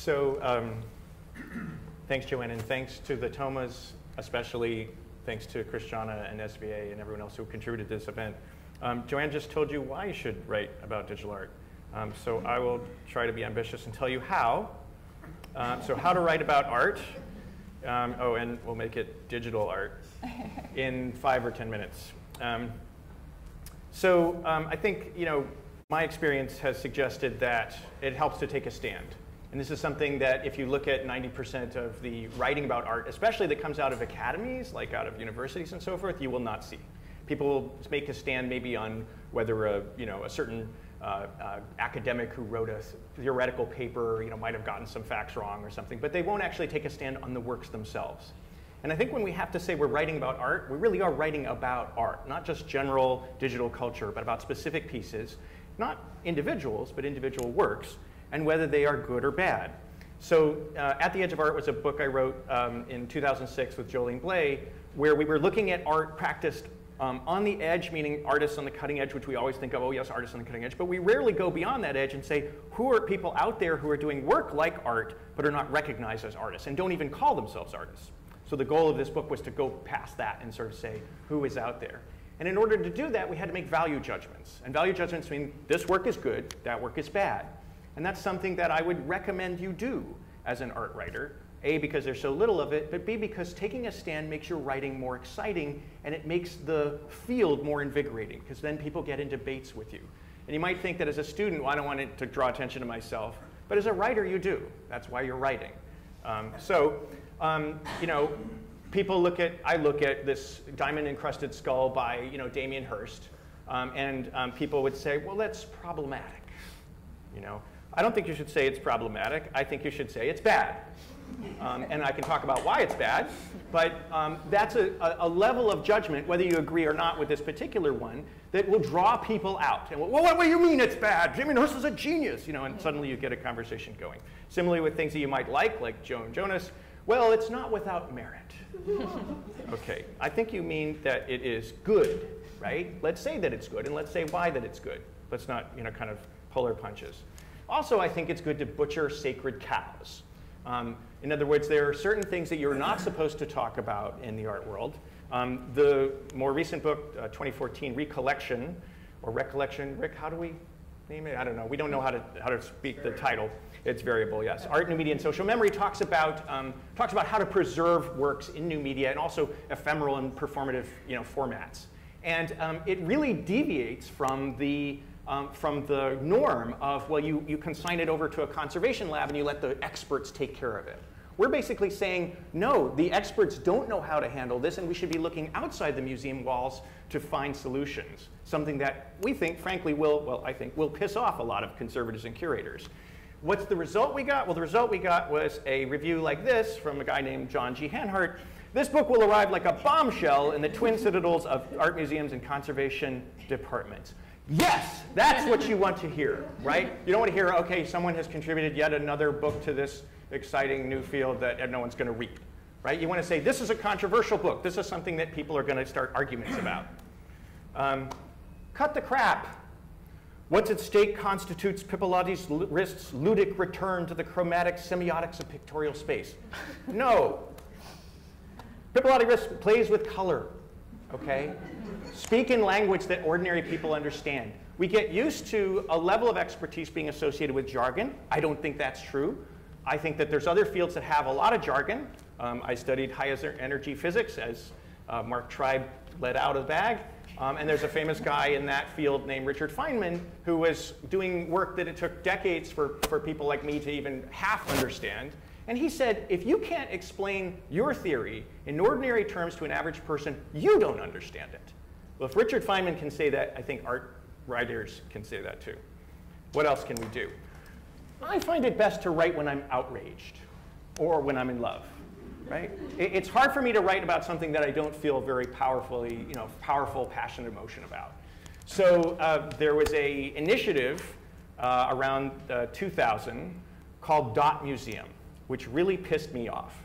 So um, thanks, Joanne, and thanks to the Thomas, especially thanks to Christiana and SVA and everyone else who contributed to this event. Um, Joanne just told you why you should write about digital art. Um, so I will try to be ambitious and tell you how. Uh, so how to write about art. Um, oh, and we'll make it digital art in five or 10 minutes. Um, so um, I think, you know, my experience has suggested that it helps to take a stand. And this is something that if you look at 90% of the writing about art, especially that comes out of academies, like out of universities and so forth, you will not see. People will make a stand maybe on whether a, you know, a certain uh, uh, academic who wrote a theoretical paper you know, might have gotten some facts wrong or something, but they won't actually take a stand on the works themselves. And I think when we have to say we're writing about art, we really are writing about art, not just general digital culture, but about specific pieces, not individuals, but individual works, and whether they are good or bad. So uh, At the Edge of Art was a book I wrote um, in 2006 with Joline Blais, where we were looking at art practiced um, on the edge, meaning artists on the cutting edge, which we always think of, oh yes, artists on the cutting edge, but we rarely go beyond that edge and say, who are people out there who are doing work like art, but are not recognized as artists, and don't even call themselves artists. So the goal of this book was to go past that and sort of say, who is out there? And in order to do that, we had to make value judgments. And value judgments mean this work is good, that work is bad. And that's something that I would recommend you do as an art writer, a, because there's so little of it, but B, because taking a stand makes your writing more exciting and it makes the field more invigorating, because then people get in debates with you. And you might think that as a student, well, I don't want to draw attention to myself, but as a writer, you do. That's why you're writing. Um, so, um, you know, people look at, I look at this diamond encrusted skull by, you know, Damien Hirst, um, and um, people would say, well, that's problematic. You know, I don't think you should say it's problematic. I think you should say it's bad. Um, and I can talk about why it's bad, but um, that's a, a, level of judgment, whether you agree or not with this particular one, that will draw people out. And well, what do you mean it's bad? Damien Hirst is a genius, you know, and suddenly you get a conversation going. Similarly with things that you might like, like Joan Jonas, well, it's not without merit. okay, I think you mean that it is good, right? Let's say that it's good, and let's say why that it's good. Let's not, you know, kind of polar punches. Also, I think it's good to butcher sacred cows. Um, in other words, there are certain things that you're not supposed to talk about in the art world. Um, the more recent book, uh, 2014, Recollection, or Recollection, Rick, how do we name it? I don't know. We don't know how to, how to speak the title. It's variable, yes. Art, New Media, and Social Memory talks about, um, talks about how to preserve works in new media and also ephemeral and performative you know, formats. And um, it really deviates from the um, from the norm of, well, you, you consign it over to a conservation lab and you let the experts take care of it. We're basically saying, no, the experts don't know how to handle this, and we should be looking outside the museum walls to find solutions. Something that we think, frankly, will, well, I think, will piss off a lot of conservators and curators. What's the result we got? Well, the result we got was a review like this from a guy named John G. Hanhardt. This book will arrive like a bombshell in the twin citadels of art museums and conservation departments. Yes, that's what you want to hear, right? You don't want to hear, okay, someone has contributed yet another book to this exciting new field that no one's going to read, right? You want to say, this is a controversial book. This is something that people are going to start arguments about. Um, cut the crap. What's at stake constitutes Pipilotti Rist's ludic return to the chromatic semiotics of pictorial space. No. Pipilotti Rist plays with color, okay? Speak in language that ordinary people understand. We get used to a level of expertise being associated with jargon. I don't think that's true. I think that there's other fields that have a lot of jargon. Um, I studied high energy physics, as uh, Mark Tribe let out of the bag. Um, and there's a famous guy in that field named Richard Feynman who was doing work that it took decades for, for people like me to even half understand. And he said, if you can't explain your theory in ordinary terms to an average person, you don't understand it. Well, if Richard Feynman can say that, I think art writers can say that too. What else can we do? I find it best to write when I'm outraged or when I'm in love, right? It's hard for me to write about something that I don't feel very powerfully, you know, powerful, passionate emotion about. So uh, there was a initiative uh, around uh, 2000 called Dot Museum, which really pissed me off.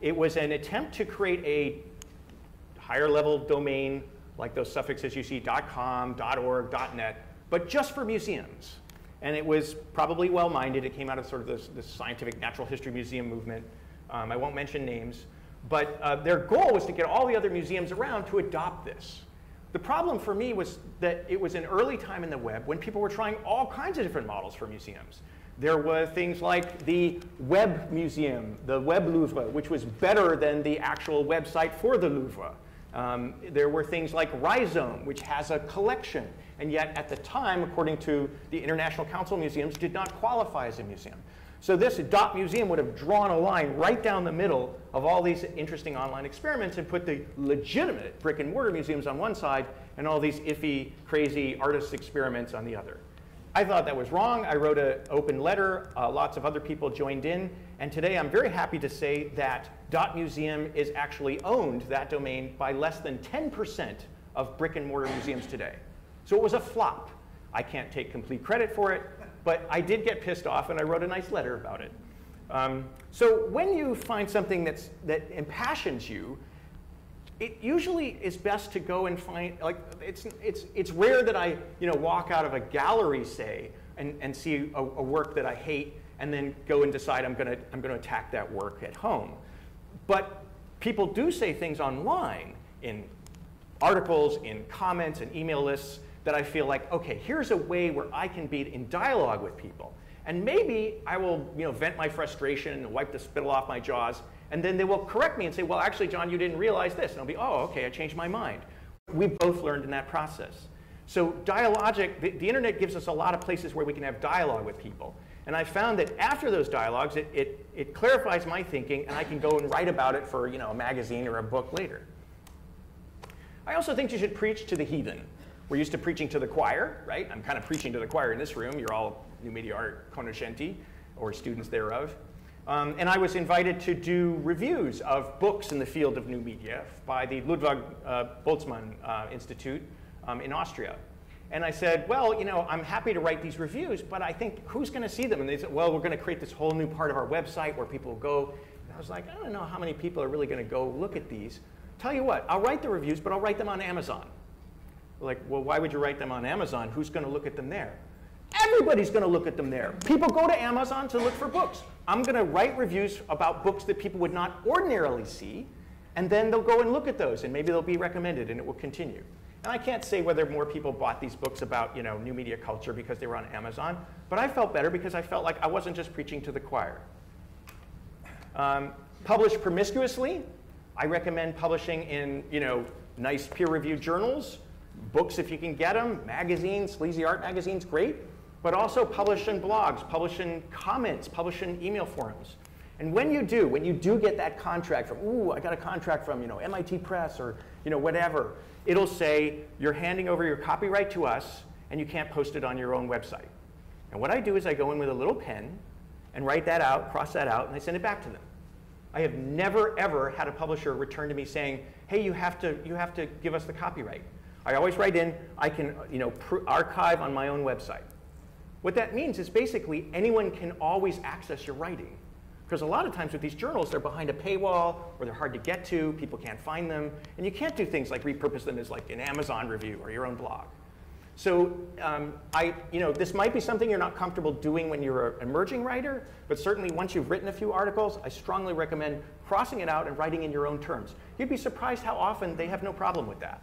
It was an attempt to create a higher level domain like those suffixes you see .com, .org, .net, but just for museums. And it was probably well-minded. It came out of sort of this, this scientific natural history museum movement. Um, I won't mention names. But uh, their goal was to get all the other museums around to adopt this. The problem for me was that it was an early time in the web when people were trying all kinds of different models for museums. There were things like the Web Museum, the Web Louvre, which was better than the actual website for the Louvre. Um, there were things like Rhizome, which has a collection, and yet at the time, according to the International Council of Museums, did not qualify as a museum. So this dot museum would have drawn a line right down the middle of all these interesting online experiments and put the legitimate brick and mortar museums on one side and all these iffy, crazy artist experiments on the other. I thought that was wrong. I wrote an open letter. Uh, lots of other people joined in. And today I'm very happy to say that Dot Museum is actually owned, that domain, by less than 10% of brick and mortar museums today. So it was a flop. I can't take complete credit for it, but I did get pissed off and I wrote a nice letter about it. Um, so when you find something that's, that impassions you, it usually is best to go and find, like, it's, it's, it's rare that I, you know, walk out of a gallery, say, and, and see a, a work that I hate and then go and decide I'm gonna, I'm gonna attack that work at home. But people do say things online in articles, in comments, and email lists that I feel like, okay, here's a way where I can be in dialogue with people. And maybe I will you know, vent my frustration and wipe the spittle off my jaws, and then they will correct me and say, well, actually, John, you didn't realize this. And I'll be, oh, okay, I changed my mind. We both learned in that process. So dialogic, the, the, internet gives us a lot of places where we can have dialogue with people. And I found that after those dialogues, it, it, it clarifies my thinking, and I can go and write about it for you know, a magazine or a book later. I also think you should preach to the heathen. We're used to preaching to the choir, right? I'm kind of preaching to the choir in this room. You're all new media art cognoscenti, or students thereof. Um, and I was invited to do reviews of books in the field of new media by the Ludwig uh, Boltzmann uh, Institute um, in Austria. And I said, well, you know, I'm happy to write these reviews, but I think who's going to see them? And they said, well, we're going to create this whole new part of our website where people go. And I was like, I don't know how many people are really going to go look at these. Tell you what, I'll write the reviews, but I'll write them on Amazon. Like, well, why would you write them on Amazon? Who's going to look at them there? Everybody's going to look at them there. People go to Amazon to look for books. I'm going to write reviews about books that people would not ordinarily see, and then they'll go and look at those, and maybe they'll be recommended, and it will continue. And I can't say whether more people bought these books about you know, new media culture because they were on Amazon, but I felt better because I felt like I wasn't just preaching to the choir. Um, publish promiscuously. I recommend publishing in you know, nice peer-reviewed journals books if you can get them, magazines, sleazy art magazines, great, but also publish in blogs, publish in comments, publish in email forums. And when you do, when you do get that contract from, ooh, I got a contract from, you know, MIT Press or, you know, whatever, it'll say you're handing over your copyright to us and you can't post it on your own website. And what I do is I go in with a little pen and write that out, cross that out, and I send it back to them. I have never, ever had a publisher return to me saying, hey, you have to, you have to give us the copyright. I always write in, I can you know, archive on my own website. What that means is basically anyone can always access your writing. Because a lot of times with these journals, they're behind a paywall or they're hard to get to, people can't find them, and you can't do things like repurpose them as like an Amazon review or your own blog. So um, I, you know, this might be something you're not comfortable doing when you're an emerging writer, but certainly once you've written a few articles, I strongly recommend crossing it out and writing in your own terms. You'd be surprised how often they have no problem with that.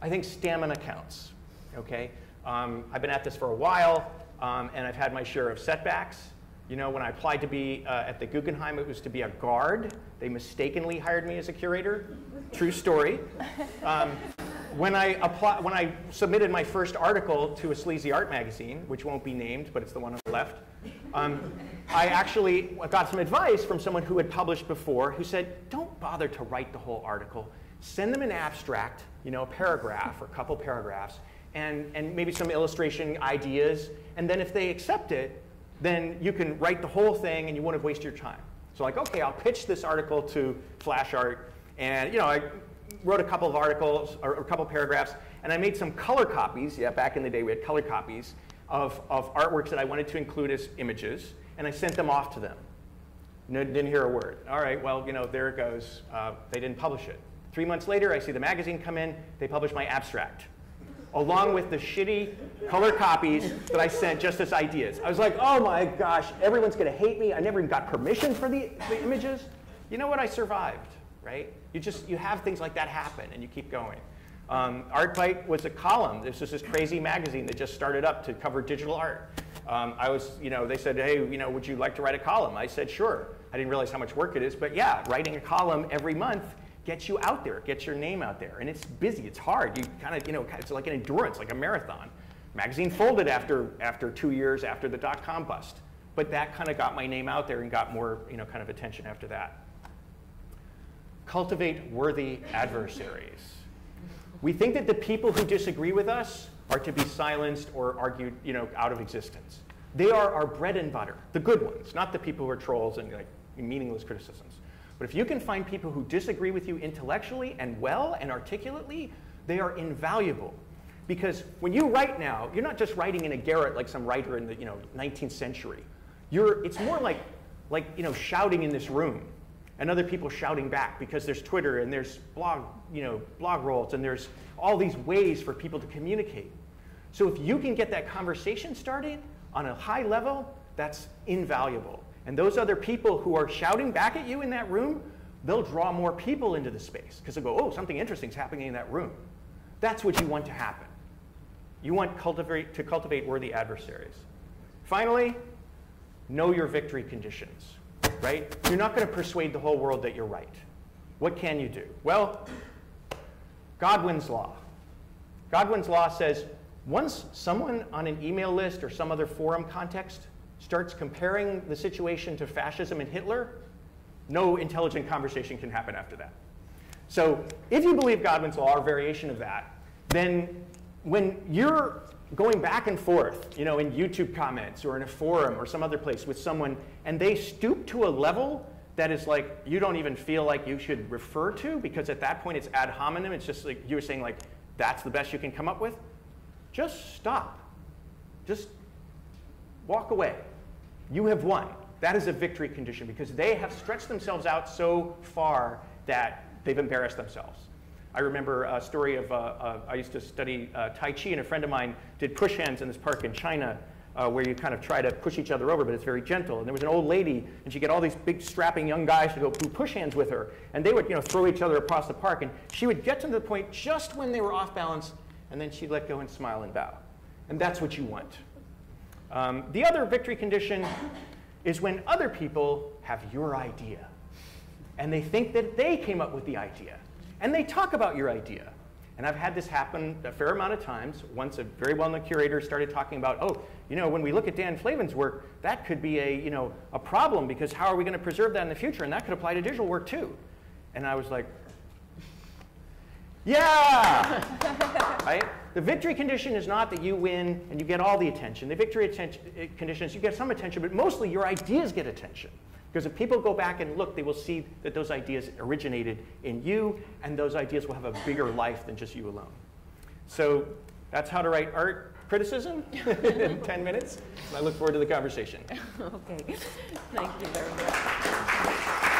I think stamina counts, okay? Um, I've been at this for a while, um, and I've had my share of setbacks. You know, when I applied to be uh, at the Guggenheim, it was to be a guard. They mistakenly hired me as a curator. True story. Um, when, I apply, when I submitted my first article to a sleazy art magazine, which won't be named, but it's the one on the left, um, I actually got some advice from someone who had published before who said, don't bother to write the whole article. Send them an abstract you know, a paragraph or a couple paragraphs, and, and maybe some illustration ideas. And then if they accept it, then you can write the whole thing and you won't have wasted your time. So like, okay, I'll pitch this article to Flash Art, and you know, I wrote a couple of articles or a couple of paragraphs, and I made some color copies. Yeah, back in the day we had color copies of, of artworks that I wanted to include as images, and I sent them off to them. No, didn't hear a word. All right, well, you know, there it goes. Uh, they didn't publish it. Three months later, I see the magazine come in, they publish my abstract. Along with the shitty color copies that I sent just as ideas. I was like, oh my gosh, everyone's gonna hate me. I never even got permission for the, the images. You know what? I survived, right? You just, you have things like that happen and you keep going. Um, was a column. This was this crazy magazine that just started up to cover digital art. Um, I was, you know, they said, hey, you know, would you like to write a column? I said, sure. I didn't realize how much work it is, but yeah, writing a column every month gets you out there, gets your name out there. And it's busy, it's hard. You kind of, you know, it's like an endurance, like a marathon. Magazine folded after, after two years after the dot-com bust. But that kind of got my name out there and got more, you know, kind of attention after that. Cultivate worthy adversaries. We think that the people who disagree with us are to be silenced or argued you know, out of existence. They are our bread and butter, the good ones, not the people who are trolls and like, meaningless criticisms. But if you can find people who disagree with you intellectually and well and articulately, they are invaluable. Because when you write now, you're not just writing in a garret like some writer in the you know, 19th century. You're, it's more like, like you know, shouting in this room and other people shouting back because there's Twitter and there's blog, you know, blog rolls and there's all these ways for people to communicate. So if you can get that conversation started on a high level, that's invaluable. And those other people who are shouting back at you in that room, they'll draw more people into the space because they'll go, oh, something interesting is happening in that room. That's what you want to happen. You want cultivate, to cultivate worthy adversaries. Finally, know your victory conditions right? You're not going to persuade the whole world that you're right. What can you do? Well, Godwin's law. Godwin's law says once someone on an email list or some other forum context starts comparing the situation to fascism and Hitler, no intelligent conversation can happen after that. So if you believe Godwin's law or variation of that, then when you're going back and forth, you know, in YouTube comments or in a forum or some other place with someone, and they stoop to a level that is like you don't even feel like you should refer to because at that point it's ad hominem. It's just like you were saying, like that's the best you can come up with. Just stop. Just walk away. You have won. That is a victory condition because they have stretched themselves out so far that they've embarrassed themselves. I remember a story of, uh, uh, I used to study uh, Tai Chi, and a friend of mine did push hands in this park in China uh, where you kind of try to push each other over, but it's very gentle. And there was an old lady, and she'd get all these big strapping young guys to go do push hands with her, and they would you know, throw each other across the park, and she would get to the point just when they were off balance, and then she'd let go and smile and bow. And that's what you want. Um, the other victory condition is when other people have your idea, and they think that they came up with the idea and they talk about your idea. And I've had this happen a fair amount of times. Once a very well-known curator started talking about, oh, you know, when we look at Dan Flavin's work, that could be a, you know, a problem because how are we going to preserve that in the future? And that could apply to digital work too. And I was like, yeah, right? The victory condition is not that you win and you get all the attention. The victory attention, eh, condition is you get some attention, but mostly your ideas get attention. Because if people go back and look, they will see that those ideas originated in you, and those ideas will have a bigger life than just you alone. So that's how to write art criticism in 10 minutes. I look forward to the conversation. okay. Thank you very much.